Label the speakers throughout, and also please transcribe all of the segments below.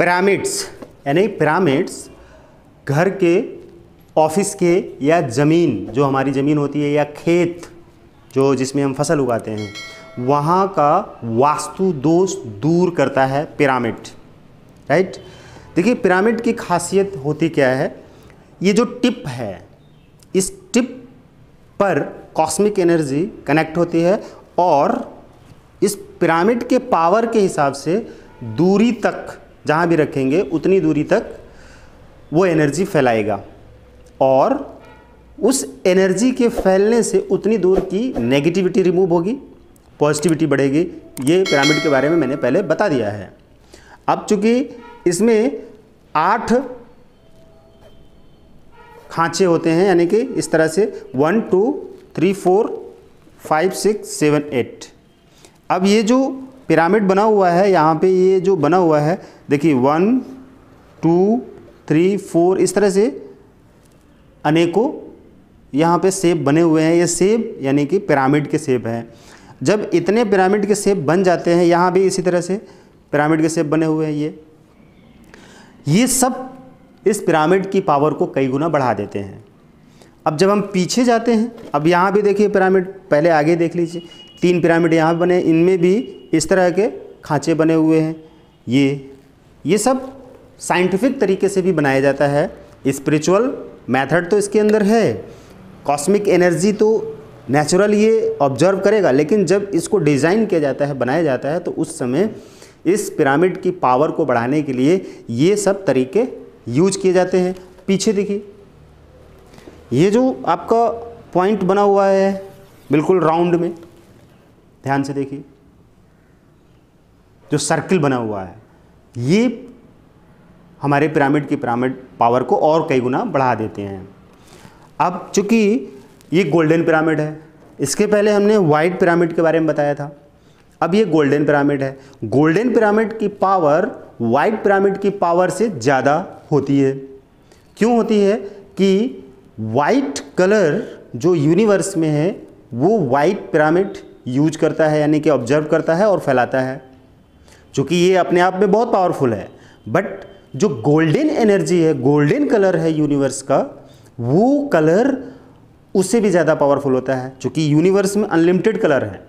Speaker 1: Pyramids यानी pyramids घर के ऑफ़िस के या ज़मीन, जो हमारी ज़मीन होती है या खेत, जो जिसमें हम फ़सल उगाते हैं, वहाँ का वास्तु दोष दूर करता है पिरामिड राइट देखिए पिरामिड की खासियत होती क्या है? ये जो टिप है, इस टिप पर कॉस्मिक एनर्जी कनेक्ट होती है और इस पिरामिड के पावर के हिसाब से दूरी तक जहाँ भी रखेंगे, उतनी दूरी तक वो एनर्जी फैलाएगा। और उस एनर्जी के फैलने से उतनी दूर की नेगेटिविटी रिमूव होगी पॉजिटिविटी बढ़ेगी। ये पिरामिड के बारे में मैंने पहले बता दिया है। अब चूँकि इसमें आठ खांचे होते हैं, यानी कि इस तरह से one, two, three, four, five, six, seven, eight. अब ये जो पिरामिड बना हुआ है, यहाँ पे ये जो बना हुआ है, देखिए वन टू थ्री फोर इस तरह से अनेकों यहाँ पे सेब बने हुए हैं। ये सेब यानी कि पिरामिड के सेब हैं। जब इतने पिरामिड के सेब बन जाते हैं, यहाँ भी इसी तरह से पिरामिड के सेब बने हुए हैं ये। ये सब इस पिरामिड की पावर को कई गुना बढ़ा देते हैं। अब जब हम पीछे जाते हैं, अब यहाँ भी देखिए पिरामिड पहले आगे देख लीजिए। तीन पिरामिड यहाँ बने, इनमें भी इस तरह के खांचे बने हुए हैं। ये ये सब साइंटिफिक तरीके से भी बनाया जाता है। स्पिरिचुअल मेथड तो इसके अंदर है, कॉस्मिक एनर्जी तो नेचुरल ये ऑब्ज़र्व करेगा, लेकिन जब इसको डिज़ाइन किया जाता है, बनाया जाता है तो उस समय इस पिरामिड की पावर को बढ़ाने के लिए ये सब तरीके यूज़ किए जाते हैं। पीछे देखिए, ये जो आपका पॉइंट बना हुआ है, बिल्कुल राउंड में ध्यान से देखिए। जो सर्किल बना हुआ है, ये हमारे पिरामिड की पिरामिड पावर को और कई गुना बढ़ा देते हैं। अब चूँकि ये गोल्डन पिरामिड है, इसके पहले हमने वाइट पिरामिड के बारे में बताया था। अब ये गोल्डन पिरामिड है। गोल्डन पिरामिड की पावर वाइट पिरामिड की पावर से ज़्यादा होती है। क्यों होती है कि वाइट कलर जो यूनिवर्स में है, वो वाइट पिरामिड यूज़ करता है, यानी कि ऑब्ज़र्व करता है और फैलाता है चूँकि ये अपने आप में बहुत पावरफुल है। बट जो गोल्डन एनर्जी है गोल्डन कलर है यूनिवर्स का, वो कलर उससे भी ज़्यादा पावरफुल होता है क्योंकि यूनिवर्स में अनलिमिटेड कलर है।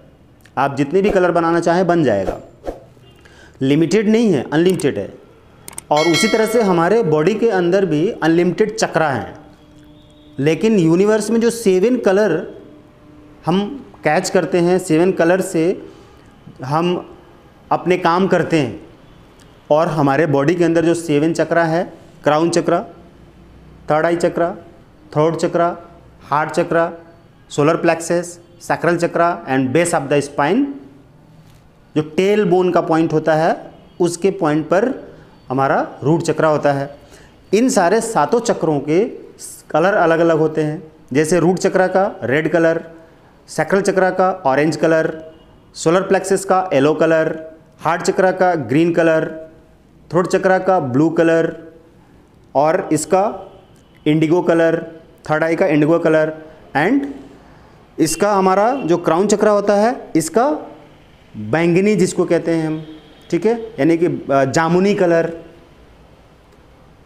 Speaker 1: आप जितने भी कलर बनाना चाहें, बन जाएगा। लिमिटेड नहीं है अनलिमिटेड है। और उसी तरह से हमारे बॉडी के अंदर भी अनलिमिटेड चक्रा हैं। लेकिन यूनिवर्स में जो सेवन कलर हम कैच करते हैं, सेवन कलर से हम अपने काम करते हैं। और हमारे बॉडी के अंदर जो सेवन चक्रा है, crown chakra, third eye chakra throat chakra, heart chakra, solar plexus, sacral chakra and base of the spine जो टेल बोन का पॉइंट होता है, उसके पॉइंट पर हमारा रूट चक्रा होता है। इन सारे सातों चक्रों के कलर अलग अलग होते हैं। जैसे रूट चक्रा का रेड कलर सैक्रल चक्रा का ऑरेंज कलर सोलर प्लेक्सेस का येलो कलर हार्ट चक्रा का ग्रीन कलर थ्रोट चक्रा का ब्लू कलर और इसका इंडिगो कलर थर्ड आई का इंडिगो कलर एंड इसका हमारा जो क्राउन चक्रा होता है, इसका बैंगनी जिसको कहते हैं हम, ठीक है? यानी कि जामुनी कलर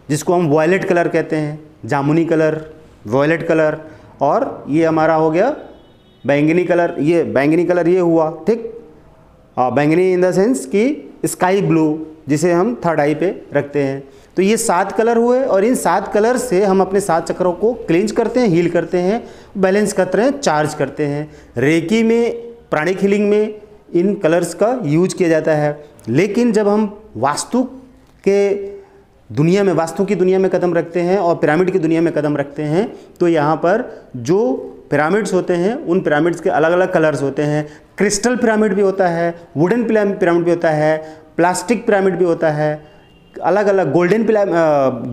Speaker 1: जिसको हम वॉयलेट कलर कहते हैं, जामुनी कलर वॉयलेट कलर और ये हमारा हो गया बैंगनी कलर, ये बैंगनी कलर ये हुआ, ठीक? बैंगनी इन द सेंस कि स्काई ब्लू जिसे हम थर्ड आई पे रखते हैं। तो ये सात कलर हुए और इन सात कलर से हम अपने सात चक्रों को क्लिंच करते हैं हील करते हैं बैलेंस करते हैं चार्ज करते हैं। रेकी में प्राणिक हीलिंग में इन कलर्स का यूज़ किया जाता है। लेकिन जब हम वास्तु के दुनिया में, वास्तु की दुनिया में कदम रखते हैं और पिरामिड की दुनिया में कदम रखते हैं तो यहाँ पर जो पिरामिड्स होते हैं, उन पिरामिड्स के अलग अलग कलर्स होते हैं। क्रिस्टल पिरामिड भी होता है, वुडन पिरामिड भी होता है, प्लास्टिक पिरामिड भी होता है अलग अलग गोल्डन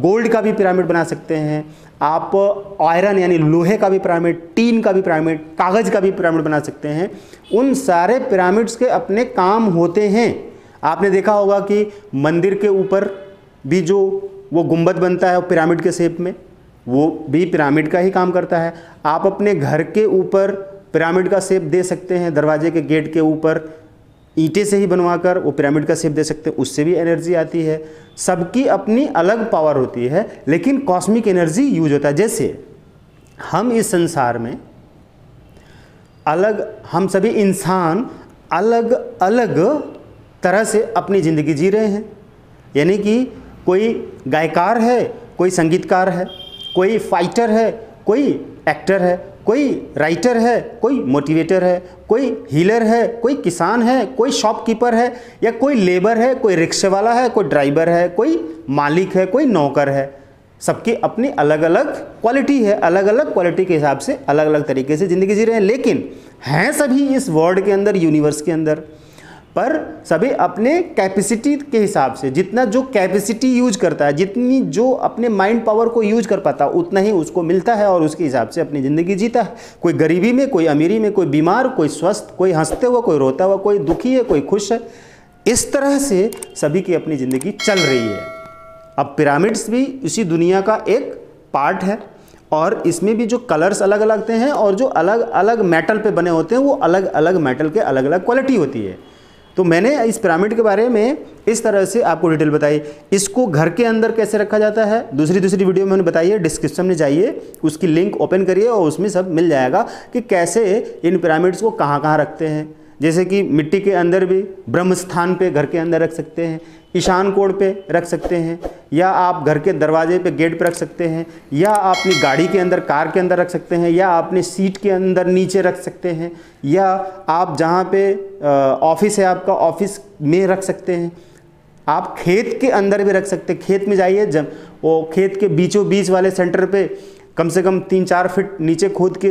Speaker 1: गोल्ड का भी पिरामिड बना सकते हैं। आप आयरन यानी लोहे का भी पिरामिड, टीन का भी पिरामिड, कागज़ का भी पिरामिड बना सकते हैं। उन सारे पिरामिड्स के अपने काम होते हैं। आपने देखा होगा कि मंदिर के ऊपर भी जो वो गुंबद बनता है, वो पिरामिड के शेप में वो भी पिरामिड का ही काम करता है। आप अपने घर के ऊपर पिरामिड का शेप दे सकते हैं, दरवाजे के गेट के ऊपर ईंटे से ही बनवाकर वो पिरामिड का शेप दे सकते हैं, उससे भी एनर्जी आती है। सबकी अपनी अलग पावर होती है, लेकिन कॉस्मिक एनर्जी यूज़ होता है। जैसे हम इस संसार में अलग, हम सभी इंसान अलग अलग तरह से अपनी ज़िंदगी जी रहे हैं। यानी कि कोई गायकार है, कोई संगीतकार है कोई फाइटर है कोई एक्टर है कोई राइटर है कोई मोटिवेटर है कोई हीलर है कोई किसान है कोई शॉपकीपर है या कोई लेबर है कोई रिक्शे वाला है कोई ड्राइवर है कोई मालिक है कोई नौकर है सबकी अपनी अलग अलग क्वालिटी है अलग अलग क्वालिटी के हिसाब से अलग अलग तरीके से ज़िंदगी जी रहे हैं लेकिन हैं सभी इस वर्ल्ड के अंदर यूनिवर्स के अंदर पर सभी अपने कैपेसिटी के हिसाब से, जितना जो कैपेसिटी यूज़ करता है, जितनी जो अपने माइंड पावर को यूज़ कर पाता है, उतना ही उसको मिलता है और उसके हिसाब से अपनी ज़िंदगी जीता है। कोई गरीबी में, कोई अमीरी में, कोई बीमार, कोई स्वस्थ, कोई हँसते हुआ कोई रोता हुआ, कोई दुखी है, कोई खुश है, इस तरह से सभी की अपनी ज़िंदगी चल रही है। अब पिरामिड्स भी इसी दुनिया का एक पार्ट है और इसमें भी जो कलर्स अलग अलग हैं और जो अलग अलग मेटल पे बने होते हैं, वो अलग अलग मेटल के अलग अलग क्वालिटी होती है। तो मैंने इस पिरामिड के बारे में इस तरह से आपको डिटेल बताई। इसको घर के अंदर कैसे रखा जाता है? दूसरी दूसरी वीडियो में मैंने बताई है, डिस्क्रिप्शन में जाइए, उसकी लिंक ओपन करिए और उसमें सब मिल जाएगा कि कैसे इन पिरामिड्स को कहाँ कहाँ रखते हैं। जैसे कि मिट्टी के अंदर भी ब्रह्म स्थान पे घर के अंदर रख सकते हैं, ईशान कोड पे रख सकते हैं, या आप घर के दरवाजे पे गेट पे रख सकते हैं, या आप अपनी गाड़ी के अंदर, कार के अंदर रख सकते हैं, या अपने सीट के अंदर नीचे रख सकते हैं, या आप जहाँ पे ऑफ़िस है आपका, ऑफ़िस में रख सकते हैं। आप खेत के अंदर भी रख सकते हैं। खेत में जाइए, जब वो खेत के बीचों बीच वाले सेंटर पे कम से कम तीन चार फिट नीचे खोद के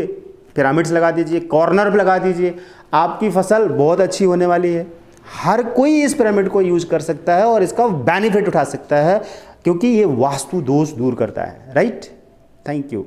Speaker 1: पिरामिड्स लगा दीजिए, कॉर्नर पर लगा दीजिए आपकी फ़सल बहुत अच्छी होने वाली है। हर कोई इस पिरामिड को यूज़ कर सकता है और इसका बेनिफिट उठा सकता है, क्योंकि ये वास्तु दोष दूर करता है राइट थैंक यू